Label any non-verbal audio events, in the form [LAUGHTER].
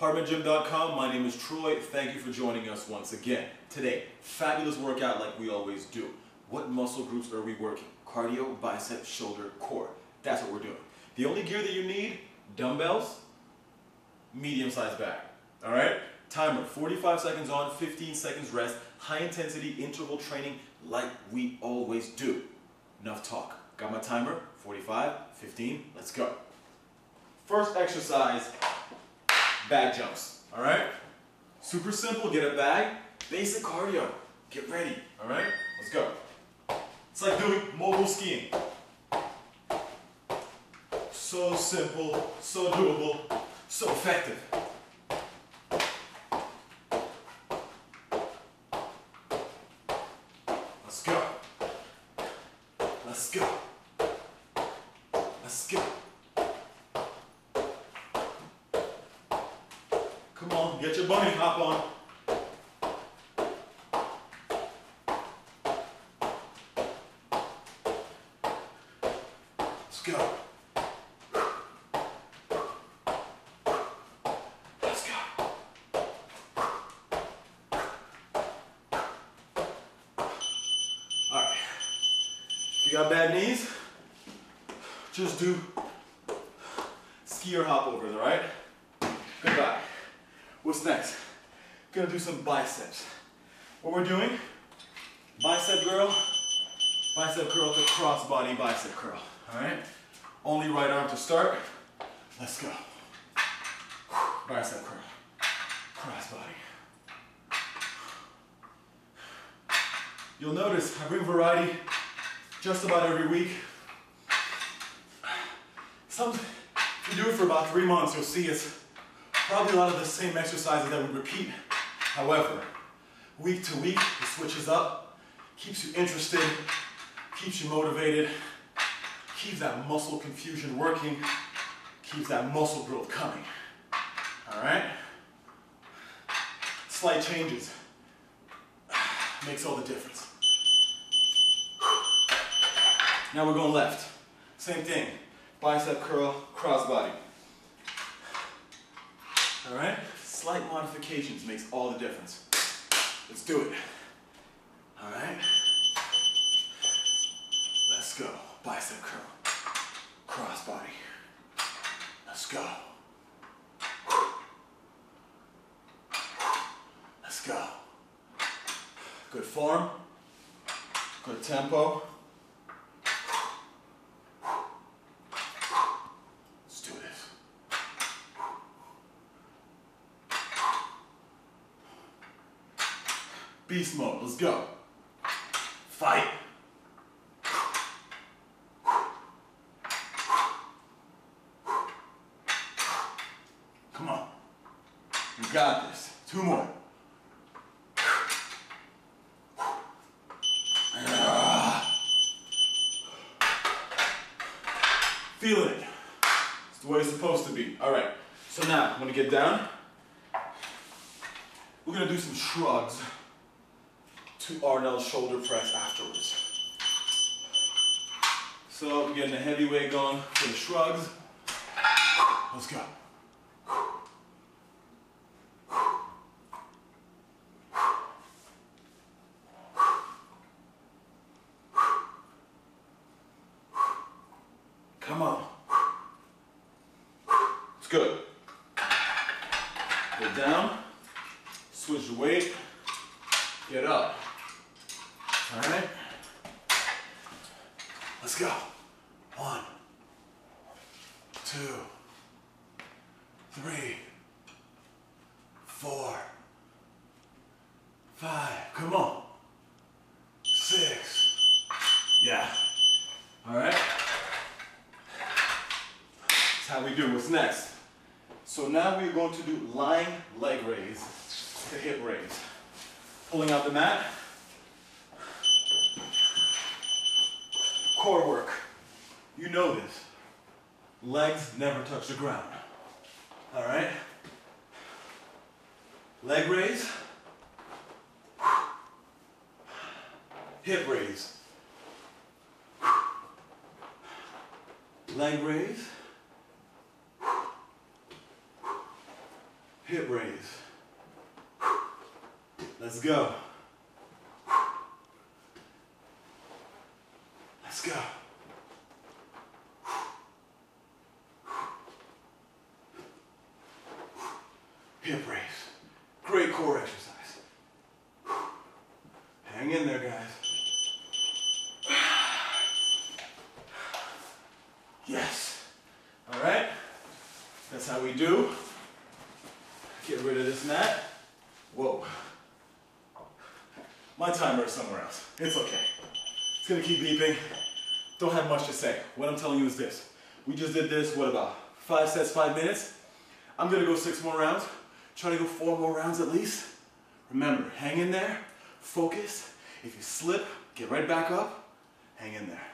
PartmanGym.com. My name is Troy. Thank you for joining us once again. Today, fabulous workout like we always do. What muscle groups are we working? Cardio, bicep, shoulder, core. That's what we're doing. The only gear that you need, dumbbells, medium-sized bag. All right? Timer, 45 seconds on, 15 seconds rest, high intensity interval training like we always do. Enough talk. Got my timer, 45, 15, let's go. First exercise, bag jumps, all right? Super simple, get a bag, basic cardio. Get ready, all right? Let's go. It's like doing mogul skiing. So simple, so doable, so effective. Let's go. Let's go. Let's go. Come on, get your bunny hop on. Let's go. Let's go. All right. If you got bad knees, just do skier hop overs, all right? Goodbye. What's next? Gonna do some biceps. What we're doing, bicep curl, bicep curl to cross body bicep curl, all right? Only right arm to start. Let's go. Bicep curl, cross body. You'll notice I bring variety just about every week. Some, if you do it for about three months, you'll see it's probably a lot of the same exercises that we repeat. However, week to week, it switches up, keeps you interested, keeps you motivated, keeps that muscle confusion working, keeps that muscle growth coming. All right? Slight changes [SIGHS] makes all the difference. Now we're going left. Same thing. Bicep curl, cross body. All right? Slight modifications makes all the difference. Let's do it. All right? Let's go. Bicep curl, cross body. Let's go. Let's go. Good form, good tempo. Let's do this. Beast mode, let's go. Fight. Come on. You got this. Two more. Feeling it. It's the way it's supposed to be. All right. So now, I'm gonna get down. We're gonna do some shrugs to Arnold shoulder press afterwards. So we're getting the heavy weight going for the shrugs. Let's go. Come on. It's good. Go down, switch the weight, get up. All right? Let's go. One, two, three, four, five. Come on. Six. Yeah. All right? That's how we do. What's next? So now we're going to do lying leg raise to hip raise. Pulling out the mat. Core work. You know this. Legs never touch the ground. All right? Leg raise. Hip raise. Leg raise. hip raise. Let's go. Let's go. Hip raise. Great core exercise. Hang in there, guys. [SIGHS] Yes. All right. That's how we do. Get rid of this mat. Whoa. My timer is somewhere else. It's okay. It's gonna keep beeping. Don't have much to say. What I'm telling you is this. We just did this, what about? Five sets, five minutes. I'm gonna go six more rounds. Try to go four more rounds at least. Remember, hang in there, focus. If you slip, get right back up, hang in there.